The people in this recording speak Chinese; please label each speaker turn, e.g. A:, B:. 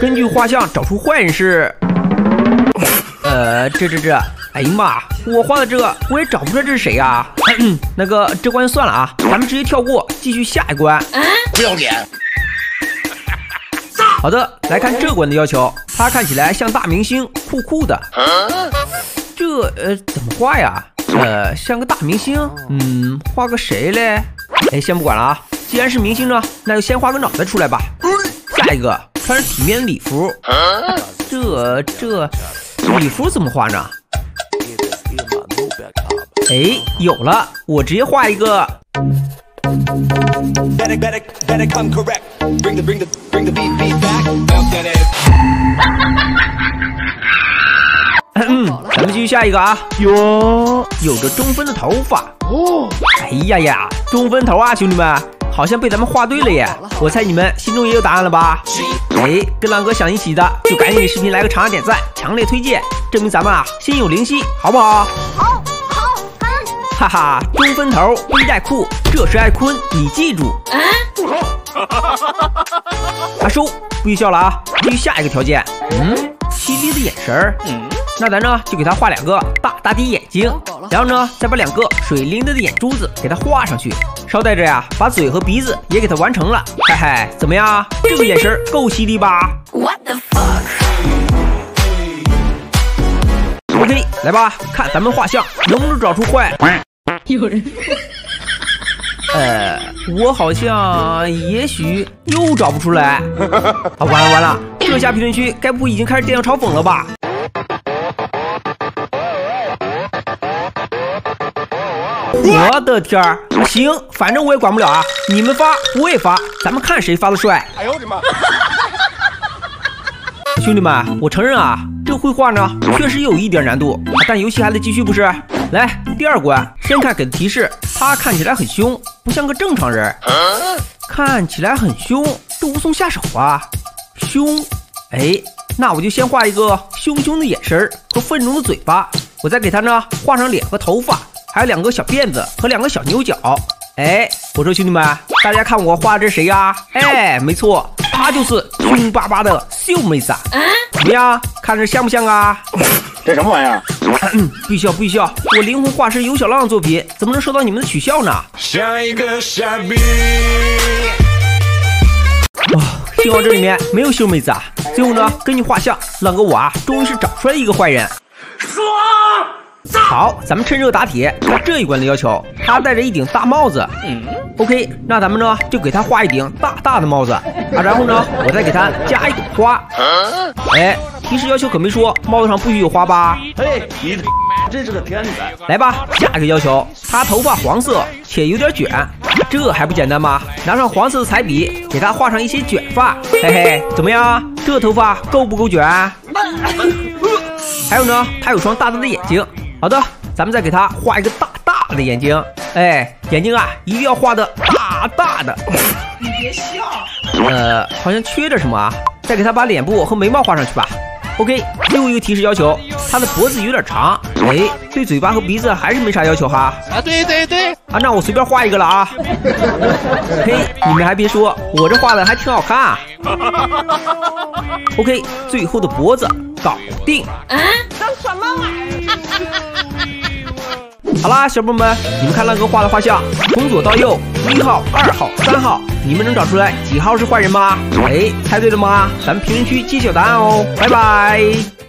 A: 根据画像找出坏人是……呃，这这这，哎呀妈，我画的这个我也找不出来这是谁呀？那个这关就算了啊，咱们直接跳过，继续下一关。
B: 不要脸！
A: 好的，来看这关的要求，他看起来像大明星，酷酷的。这呃怎么画呀？呃，像个大明星，嗯，画个谁嘞？哎，先不管了啊，既然是明星呢，那就先画个脑袋出来吧。下一个，穿着体面礼服。这这礼服怎么画呢？哎，有了，我直接画一个。嗯，咱们继续下一个啊。哟，有着中分的头发。哦，哎呀呀，中分头啊，兄弟们，好像被咱们画对了耶。我猜你们心中也有答案了吧？哎，跟浪哥想一起的，就赶紧给视频来个长按点赞，强烈推荐，证明咱们啊心有灵犀，好不好？
C: 好，好，好。
A: 哈哈，中分头，背带裤，这是艾坤，你记住。阿叔，不许笑了啊！至于下一个条件。嗯，犀利的眼神儿。嗯。那咱呢就给他画两个大大的眼睛，然后呢再把两个水灵灵的眼珠子给它画上去。捎带着呀，把嘴和鼻子也给它完成了。嘿嘿，怎么样？这个眼神够犀利吧？What the fuck？OK，来吧，看咱们画像能不能找出坏。有人。呃，我好像也许又找不出来。啊，完了完了，这下评论区该不会已经开始电脑嘲讽了吧？我的天儿，行，反正我也管不了啊！你们发我也发，咱们看谁发的帅。哎呦我的妈！兄弟们，我承认啊，这绘画呢确实有一点难度，但游戏还得继续不是？来，第二关，先看给的提示，他看起来很凶，不像个正常人。看起来很凶，这无从下手啊！凶，哎，那我就先画一个凶凶的眼神和愤怒的嘴巴，我再给他呢画上脸和头发。还有两个小辫子和两个小牛角，哎，我说兄弟们，大家看我画的这谁呀？哎，没错，她就是凶巴巴的秀妹子啊！怎么样，看着像不像啊？
B: 这什么玩意儿？
A: 不许笑，不许笑！我灵魂画师尤小浪的作品，怎么能受到你们的取笑呢？像一个傻逼。哇，幸好这里面没有秀妹子啊！最后呢，根据画像，浪哥我啊，终于是找出来一个坏人。爽！好，咱们趁热打铁，看这一关的要求。他戴着一顶大帽子。嗯，OK，那咱们呢就给他画一顶大大的帽子。啊，然后呢，我再给他加一朵花。哎，提示要求可没说帽子上不许有花吧？嘿，你真是个天才！来吧，下一个要求，他头发黄色且有点卷，这还不简单吗？拿上黄色的彩笔，给他画上一些卷发。嘿嘿，怎么样？这头发够不够卷？还有呢，他有双大大的眼睛。好的，咱们再给他画一个大大的眼睛，哎，眼睛啊，一定要画的大大的。你别笑。呃，好像缺点什么啊？再给他把脸部和眉毛画上去吧。OK，最后一个提示要求，他的脖子有点长。哎，对嘴巴和鼻子还是没啥要求哈。啊，对对对。啊，那我随便画一个了啊。嘿，你们还别说，我这画的还挺好看啊。OK，最后的脖子搞定。啊？这什么玩意儿？好啦，小朋友们，你们看浪哥画的画像，从左到右，一号、二号、三号，你们能找出来几号是坏人吗？哎，猜对了吗？咱们评论区揭晓答案哦，拜拜。